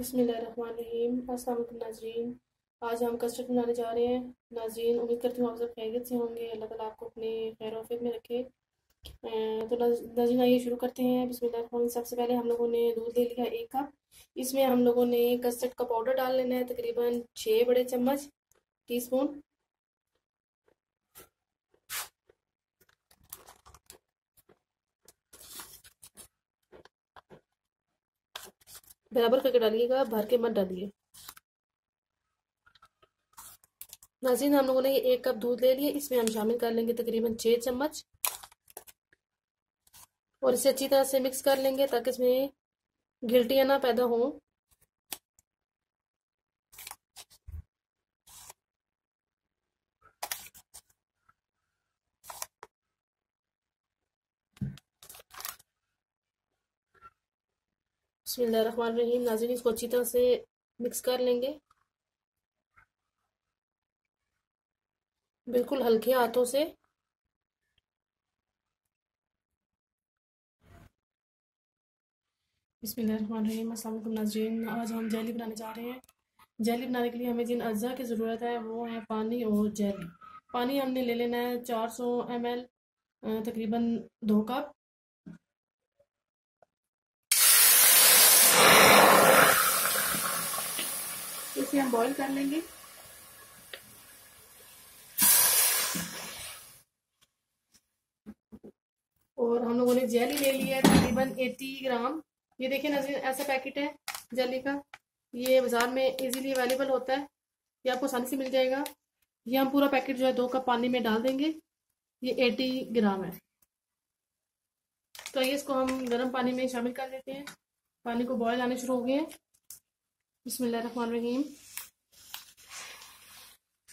बिस्मिल्लाहिर्रहमानिर्रहीम। असल नाजरीन। आज हम कस्टर्ड बनाने जा रहे हैं। नाजरीन, उम्मीद करती हूँ आप सब खैरियत से होंगे। अल्लाह ताला आपको अपने खैर वफिक में रखे। तो नाजरीन, आइए शुरू करते हैं। बिस्मिल्लाहिर्रहमानिर्रहीम। सबसे पहले हम लोगों ने दूध ले लिया एक कप। इसमें हम लोगों ने कस्टर्ड का पाउडर डाल लेना है, तकरीबन छः बड़े चम्मच टी बराबर करके डालिएगा, भर के मत डालिए। नाजीन हम लोगों ने ये एक कप दूध ले लिया, इसमें हम शामिल कर लेंगे तकरीबन छह चम्मच। और इसे अच्छी तरह से मिक्स कर लेंगे ताकि इसमें गिल्टियाँ ना पैदा हों। बसमीम नाजिन इसको अच्छी तरह से मिक्स कर लेंगे। बिल्कुल हल्के हाथों से। बिस्मिल्लाहिर्रहमानिर्रहीम। अस्सलाम नाजरीन। आज हम जेली बनाने जा रहे हैं। जेली बनाने के लिए हमें जिन अज्जा की ज़रूरत है, वो है पानी और जेली पानी हमने ले लेना है 400 सौ एम एल तकरीबन दो कप इसे बॉईल कर लेंगे। और हम लोगों ने जेली ले लिया है, तकरीबन 80 ग्राम। ये देखिए नजीर ऐसा पैकेट है जेली का। ये बाज़ार में इजीली अवेलेबल होता है। ये आपको आसानी से मिल जाएगा। ये हम पूरा पैकेट जो है दो कप पानी में डाल देंगे। ये 80 ग्राम है। तो ये इसको हम गर्म पानी में शामिल कर देते हैं। पानी को बॉयल आने शुरू हो गए हैं। बिस्मिल्लाहिर्रहमानिर्रहीम।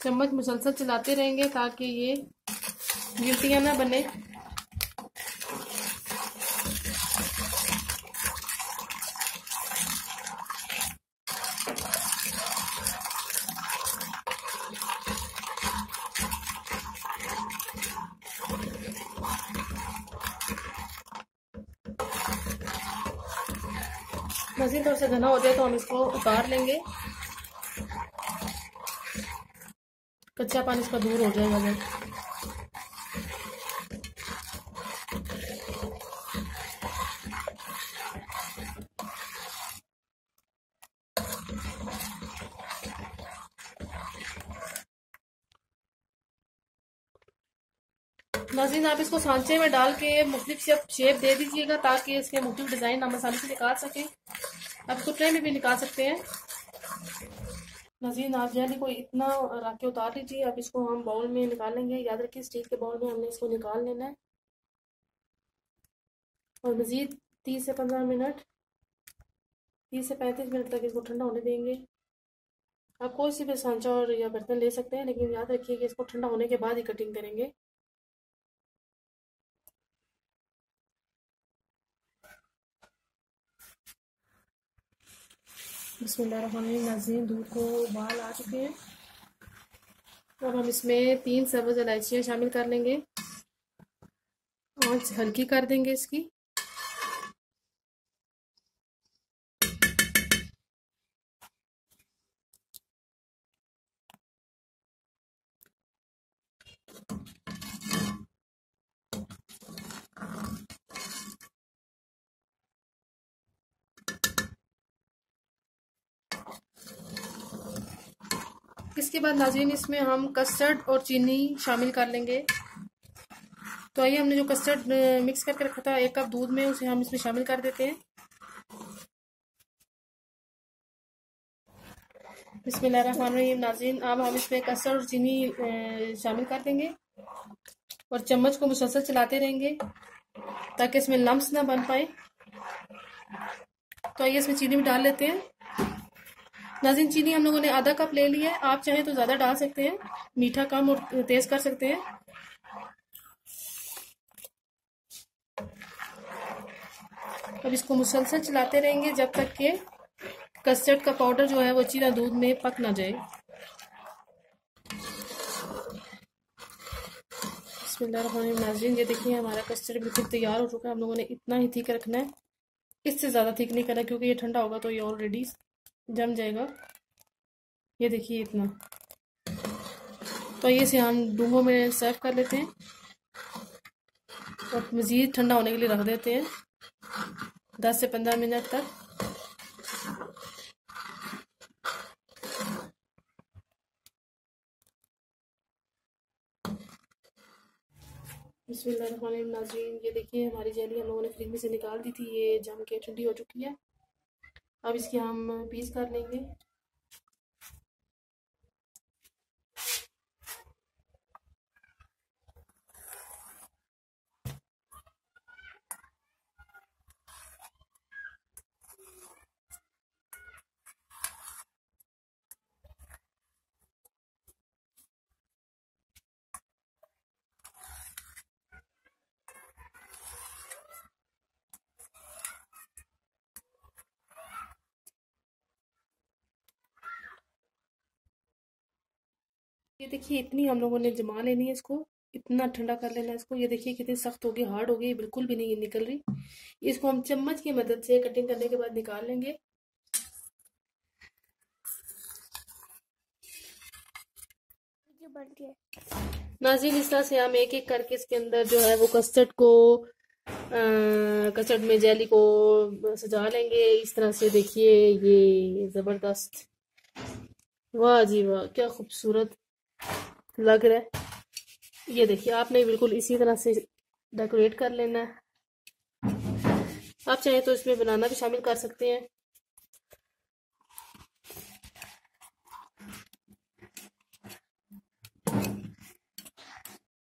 चम्मच मुसलसल चलाते रहेंगे ताकि ये गिल्टियाँ ना बने। मजीद थोड़ा सा घना हो जाए तो हम इसको उतार लेंगे। कच्चा पानी इसका दूर हो जाएगा जब नाजीन, आप इसको सांचे में डाल के मुख्तलिफ़ शेप शेप दे दीजिएगा ताकि इसके मुख्तलिफ़ डिज़ाइन हम आसानी से निकाल सकें। आप इसको ट्रे में भी निकाल सकते हैं। नजीन जल्दी को इतना रख के उतार लीजिए, अब इसको हम बाउल में निकालेंगे याद रखिए स्टील के बाउल में हमने इसको निकाल लेना है। और मज़ीद तीस से पंद्रह मिनट, तीस से पैंतीस मिनट तक इसको ठंडा होने देंगे। आप कोई सी भी सांचा और या बर्तन ले सकते हैं, लेकिन याद रखिए कि इसको ठंडा होने के बाद ही कटिंग करेंगे। बसमीम दूध को उबाल आ चुके हैं। अब हम इसमें तीन सब्ज़ इलायचियाँ शामिल कर लेंगे। आँच हल्की कर देंगे इसकी। इसके बाद नाजरीन इसमें हम कस्टर्ड और चीनी शामिल कर लेंगे। तो आइए हमने जो कस्टर्ड मिक्स करके रखा था, एक कप दूध में उसे हम इसमें शामिल कर देते हैं। बिस्मिल्लाहिर्रहमानिर्रहीम। नाजरीन, अब हम इसमें कस्टर्ड और चीनी शामिल कर देंगे और चम्मच को मुसलसल चलाते रहेंगे ताकि इसमें लम्स ना बन पाए। तो आइए इसमें चीनी भी डाल लेते हैं। नाजिन चीनी, हम लोगों ने आधा कप ले लिया है आप चाहें तो ज़्यादा डाल सकते हैं, मीठा कम और तेज कर सकते हैं। अब इसको मुसलसल चलाते रहेंगे जब तक कि कस्टर्ड का पाउडर जो है वो चीना दूध में पक ना जाए। नाजरीन ये देखिए, हमारा कस्टर्ड बिल्कुल तैयार हो चुका है। हम लोगों ने इतना ही ठीक रखना है। इससे ज़्यादा ठीक नहीं करना, क्योंकि ये ठंडा होगा तो ये ऑलरेडी जम जाएगा। ये देखिए इतना। तो ये से हम डूंगों में सर्व कर लेते हैं। और मज़ीद ठंडा होने के लिए रख देते हैं। दस से पंद्रह मिनट तक। नाजरीन, ये देखिए हमारी जेली हम लोगों ने फ्रिज में से निकाल दी थी। ये जम के ठंडी हो चुकी है। अब इसके हम पीस कर लेंगे। ये देखिए इतनी हम लोगों ने जमा लेनी है इसको इतना ठंडा कर लेना है इसको। ये देखिए कितनी सख्त होगी हार्ड होगी बिल्कुल भी नहीं निकल रही। इसको हम चम्मच की मदद से कटिंग करने के बाद निकाल लेंगे। नाजिन इस तरह से हम एक एक करके इसके अंदर जो है वो कस्टर्ड को कस्टर्ड में जेली को सजा लेंगे। इस तरह से देखिए ये ज़बरदस्त। वाह जी वाह क्या खूबसूरत। लग रहा है। ये देखिए, आपने बिल्कुल इसी तरह से डेकोरेट कर लेना है। आप चाहें तो इसमें बनाना भी शामिल कर सकते हैं।